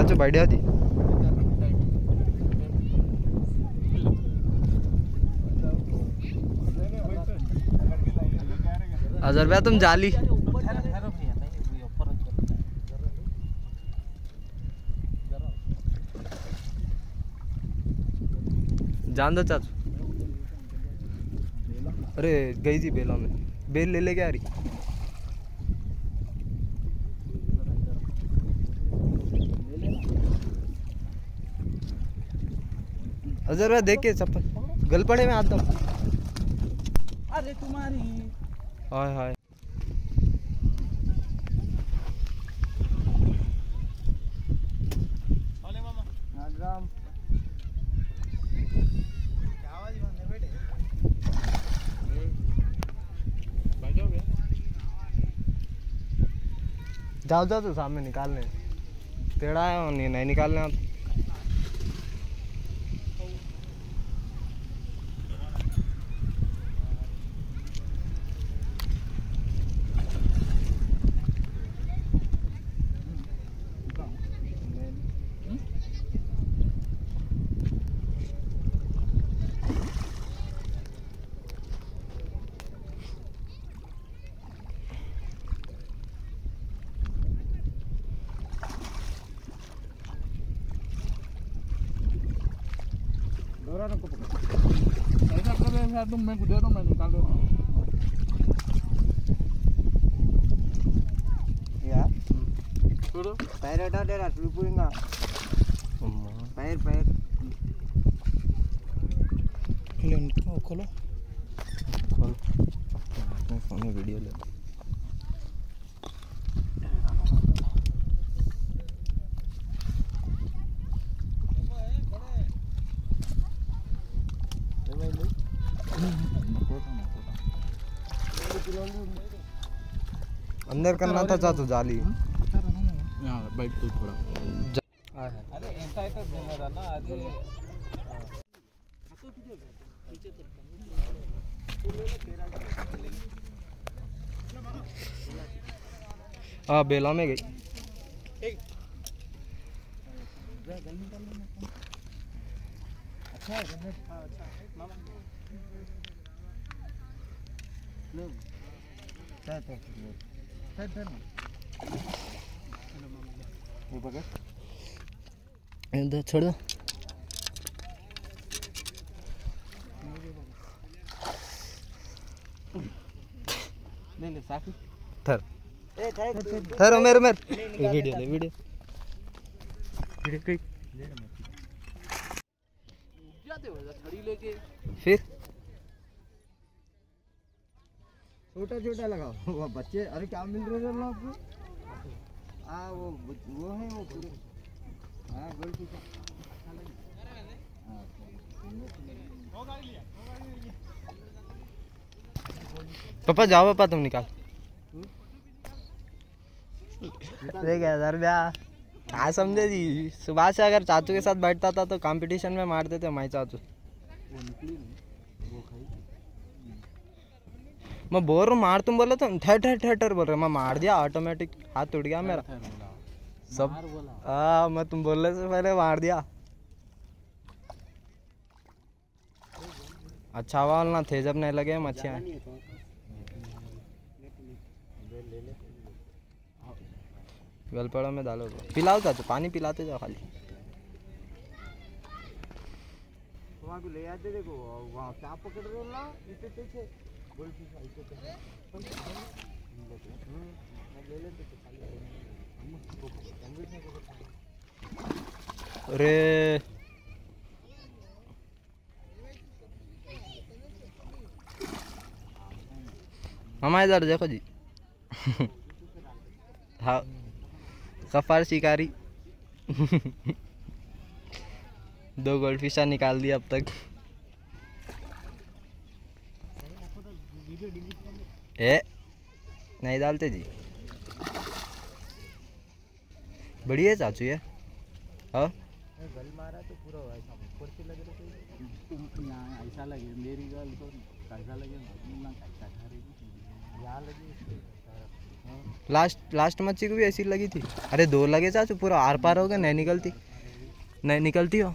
चाचू बढ़िया थी हज़ार रुपया तुम जाली। जान दो चाचू। अरे गई थी बेला में। बेल ले लेके आ रही। हज़ार रुपया देख के चप्पल गल पड़े में आता अरे तुम्हारी। हाय हाय। जाओ जाओ तो सामने निकालने। टेढ़ा है नहीं नहीं निकालने आप डोरा नको ऐसा कर ऐसा तुम मैं दे दो मैं निकाल देता हूँ छोड़ो पैर हटा दे रहा स्लिपुएगा पैर पैर खोलो खोलो खोल अपने फ़ोन में वीडियो ले अंदर करना था चाचू जाली बैठ तू थोड़ा अरे ऐसा ना आज हाँ बेला में गई चल ये पकड़ इधर छोड़ दो। ले ले साफी थर। थर उमेर उमेर। वीडियो ले वीडियो। वीडियो कई जाते छड़ी लेके फिर? छोटा छोटा लगाओ। वो बच्चे अरे क्या मिल रहे हैं आपको हाँ वो वो है वो पूरे हाँ गोल की पापा जाओ पापा तुम निकाल। रुपया हाँ समझे जी। सुबह से अगर चाचू के साथ बैठता था तो कंपटीशन में मार देते हमारे चाचू। मैं बोल रहा हूँ मार तुम बोले तो ठहर ठहर ठहर ठहर बोल रहे। मैं मार दिया ऑटोमेटिक हाथ टूट गया मेरा सब हाँ मैं तुम बोलने से पहले मार दिया। अच्छा वाल ना थे जब नहीं लगे मच्छियाँ। गलपड़ा में डालो। तो पिलाओ चाचू पानी पिलाते जाओ खाली। वहाँ को ले आते देखो वहाँ क्या पकड़ रहे हो ना? इतने पीछे अरे। हमारे इधर देखो जी। हाँ। सफार शिकारी। दो गोल्ड निकाल दिया अब तक। ए, नहीं डालते जी। बढ़िया चाचू ये। गल मारा तो पूरा ऐसा ऐसा लगे मेरी गर्ल को कैसा लगे ना कैसा खा रही लास्ट लास्ट मच्छी को भी ऐसी लगी थी। अरे दो लगे चाचू, पूरा आर पार हो गया, नहीं निकलती। नहीं निकलती हो?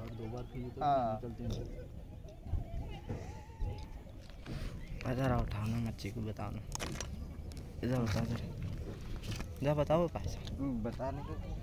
और दो बार तो हाँ। निकलती हैं इधर आओ उठाओ ना मच्छी को बताना इधर उठा इधर। बताओ पैसा। बताने को।